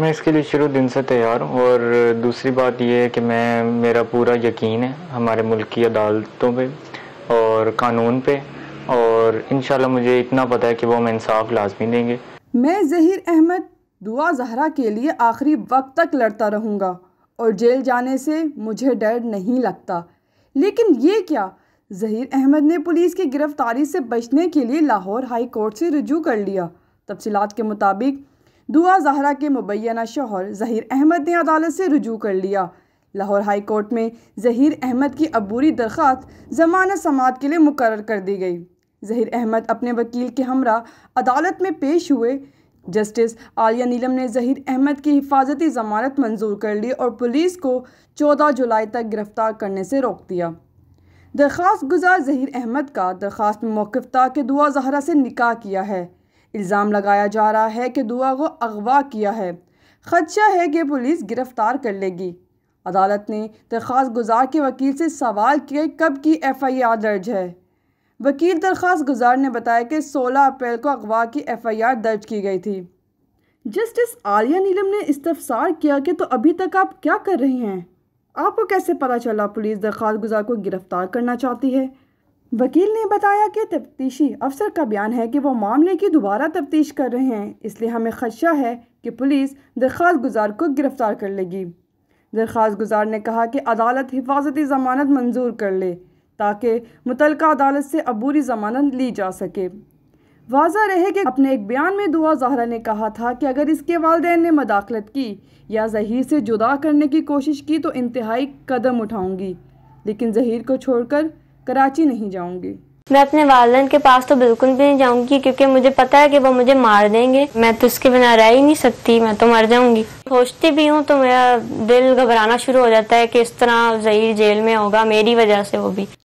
मैं इसके लिए शुरू दिन से तैयार हूँ और दूसरी बात यह है कि मैं, मेरा पूरा यकीन है हमारे मुल्क की अदालतों पे और कानून पे और इन मुझे इतना पता है कि वो हमें इंसाफ लाजमी देंगे। मैं जहीर अहमद, दुआ जहरा के लिए आखिरी वक्त तक लड़ता रहूँगा और जेल जाने से मुझे डर नहीं लगता। लेकिन ये क्या? जहीर अहमद ने पुलिस की गिरफ्तारी से बचने के लिए लाहौर हाई कोर्ट से रजू कर लिया। तफसीत के मुताबिक दुआ जहरा के मुबैना शोहर जहीर अहमद ने अदालत से रजू कर लिया। लाहौर हाई कोर्ट में जहीर अहमद की अबूरी दरख्वास्त जमानत समात के लिए मुकर कर दी गई। जहीर अहमद अपने वकील के हमरा अदालत में पेश हुए। जस्टिस आलिया नीलम ने जहीर अहमद की हिफाजती ज़मानत मंजूर कर ली और पुलिस को 14 जुलाई तक गिरफ़्तार करने से रोक दिया। दरख्वास्त गुजार जहीर अहमद का दरख्वास्त में मौकफ्ता के दुआ जहरा से निकाह किया है। इल्ज़ाम लगाया जा रहा है कि दुआ को अगवा किया है। खदशा है कि पुलिस गिरफ़्तार कर लेगी। अदालत ने दरख्वास्त गुजार के वकील से सवाल किया कब की एफ़ आई आर दर्ज है। वकील दरख्वास्त गुजार ने बताया कि 16 अप्रैल को अगवा की एफआईआर दर्ज की गई थी। जस्टिस आलिया नीलम ने इस्तफसार किया कि तो अभी तक आप क्या कर रही हैं? आपको कैसे पता चला पुलिस दरख्वास्त गुजार को गिरफ़्तार करना चाहती है? वकील ने बताया कि तफ्तीशी अफसर का बयान है कि वो मामले की दोबारा तफ्तीश कर रहे हैं, इसलिए हमें खदशा है कि पुलिस दरख्वास्त गुजार को गिरफ़्तार कर लेगी। दरख्वास्त गुजार ने कहा कि अदालत हिफाजती ज़मानत मंजूर कर ले, ताकि मुतल अदालत से अबूरी ज़मानत ली जा सके। वाजा रहे कि अपने एक बयान में दुआ जहरा ने कहा था कि अगर इसके वालदे ने मदाखलत की या जहीर से जुदा करने की कोशिश की तो इंतहाई कदम उठाऊँगी, लेकिन जहीर को छोड़कर कराची नहीं जाऊँगी। मैं अपने वालन के पास तो बिल्कुल भी नहीं जाऊँगी, क्योंकि मुझे पता है कि वो मुझे मार देंगे। मैं तो उसके बिना रह ही नहीं सकती, मैं तो मर जाऊँगी। सोचती भी हूँ तो मेरा दिल घबराना शुरू हो जाता है कि इस तरह जही जेल में होगा, मेरी वजह से वो भी।